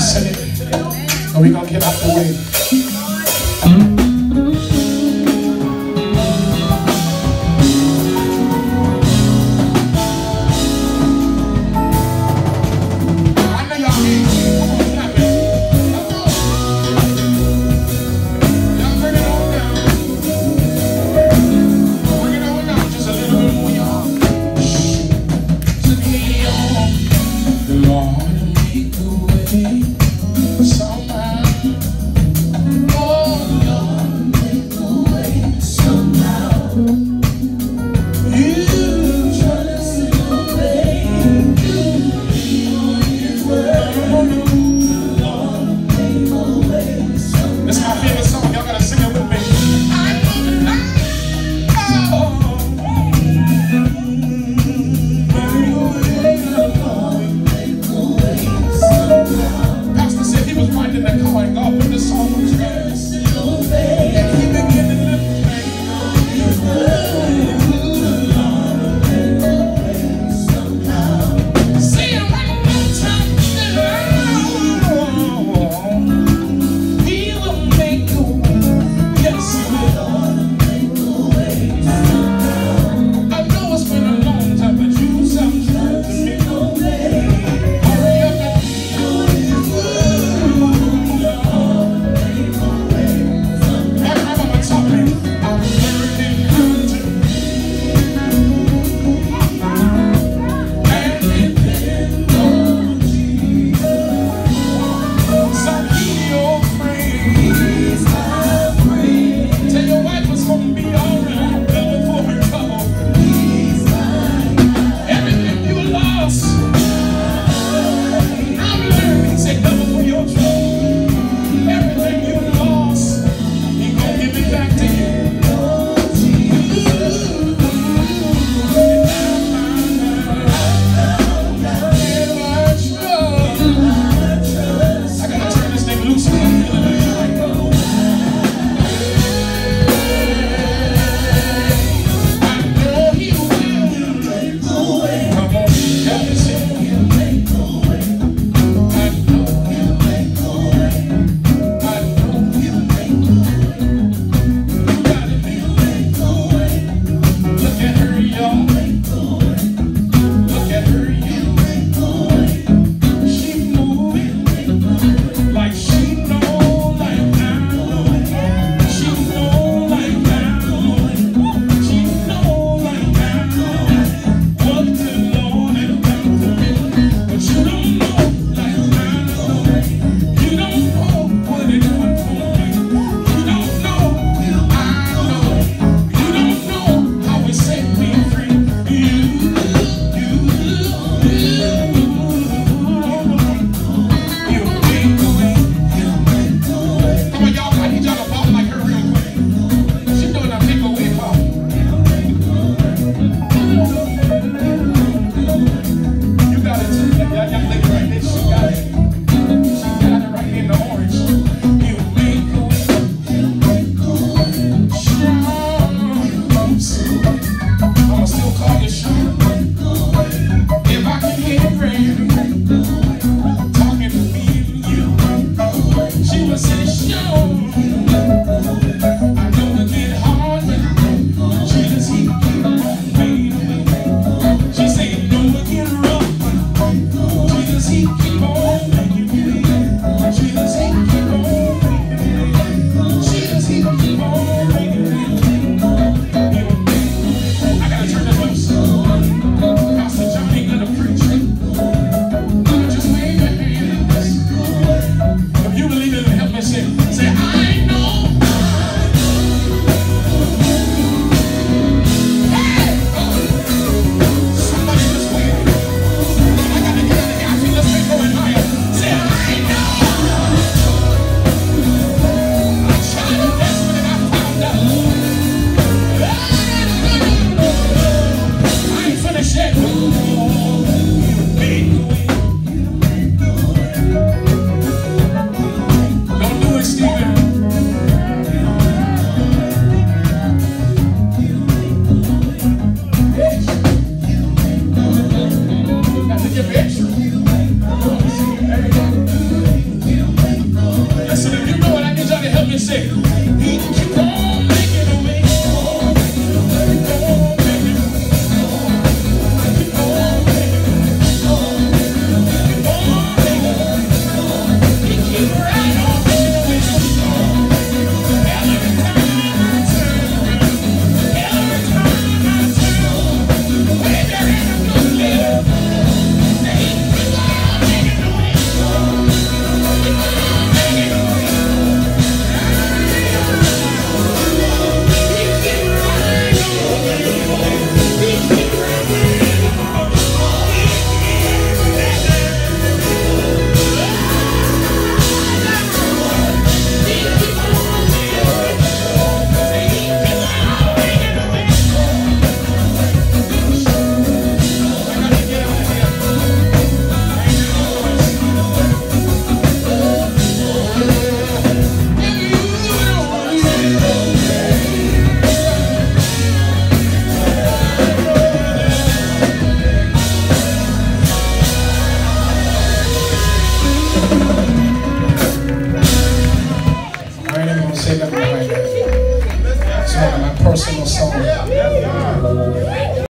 it. And we're going to get out the way. Mm-hmm. Personal songs.